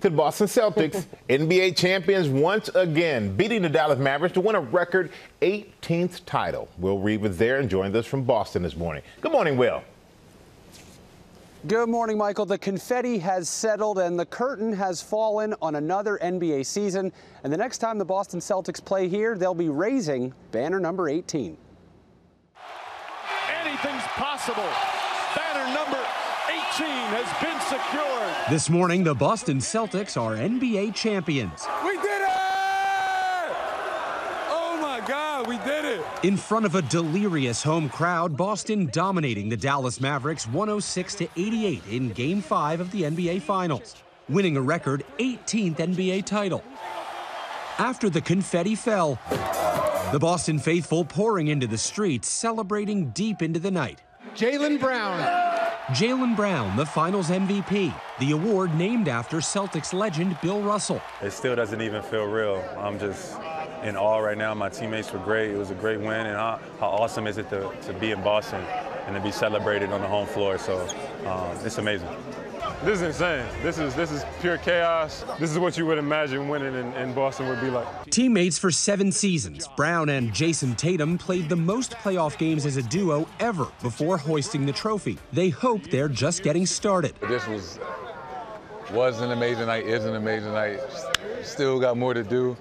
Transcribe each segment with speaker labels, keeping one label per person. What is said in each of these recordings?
Speaker 1: to the Boston Celtics, NBA champions once again, beating the Dallas Mavericks to win a record 18th title. Will Reeve was there and joined us from Boston this morning. Good morning, Will.
Speaker 2: Good morning, Michael. The confetti has settled and the curtain has fallen on another NBA season. And the next time the Boston Celtics play here, they'll be raising banner number 18.
Speaker 3: Anything's possible. Banner number 18 has been secured.
Speaker 4: This morning, the Boston Celtics are NBA champions.
Speaker 5: We did it! Oh my God, we did it!
Speaker 4: In front of a delirious home crowd, Boston dominating the Dallas Mavericks 106 to 88 in Game 5 of the NBA Finals, winning a record 18th NBA title. After the confetti fell, the Boston faithful pouring into the streets, celebrating deep into the night.
Speaker 6: Jaylen Brown.
Speaker 4: Jaylen Brown, the finals MVP, the award named after Celtics legend Bill Russell.
Speaker 7: It still doesn't even feel real. I'm just in awe right now. My teammates were great. It was a great win, and how, how awesome is it to, to be in Boston and to be celebrated on the home floor? So um, it's amazing.
Speaker 5: This is insane. This is this is pure chaos. This is what you would imagine winning in, in Boston would be like.
Speaker 4: Teammates for seven seasons, Brown and Jayson Tatum played the most playoff games as a duo ever before hoisting the trophy. They hope they're just getting started.
Speaker 8: This was was an amazing night, is an amazing night. Still got more to do.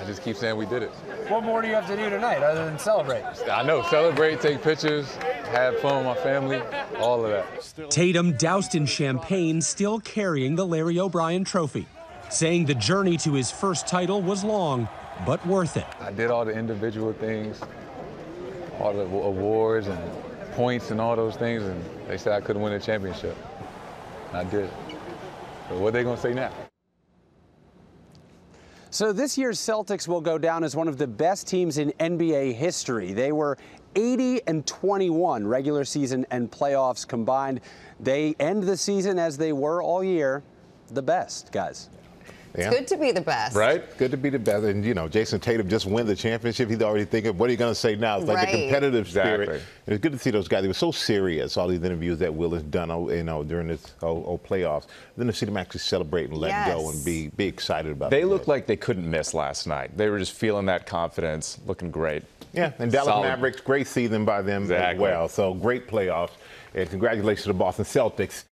Speaker 8: I just keep saying we did it.
Speaker 6: What more do you have to do tonight other than celebrate?
Speaker 8: I know, celebrate, take pictures, have fun with my family, all of that.
Speaker 4: Tatum doused in champagne, still carrying the Larry O'Brien trophy, saying the journey to his first title was long, but worth it.
Speaker 8: I did all the individual things, all the awards and points and all those things, and they said I couldn't win a championship. And I did. So what are they going to say now?
Speaker 2: So this year's Celtics will go down as one of the best teams in NBA history. They were 80 and 21 regular season and playoffs combined. They end the season as they were all year, the best, guys.
Speaker 9: It's yeah. good to be the best.
Speaker 1: Right? Good to be the best. And, you know, Jayson Tatum just win the championship. He's already thinking, what are you going to say now? It's like right. the competitive spirit. Exactly. And it's good to see those guys. They were so serious, all these interviews that Will has done, oh, you know, during this whole, whole playoffs. Then to see them actually celebrate and let yes. go and be, be excited about it.
Speaker 10: They looked like they couldn't miss last night. They were just feeling that confidence, looking great.
Speaker 1: Yeah, and Dallas Solid. Mavericks, great season by them exactly. as well. So great playoffs. And congratulations to the Boston Celtics.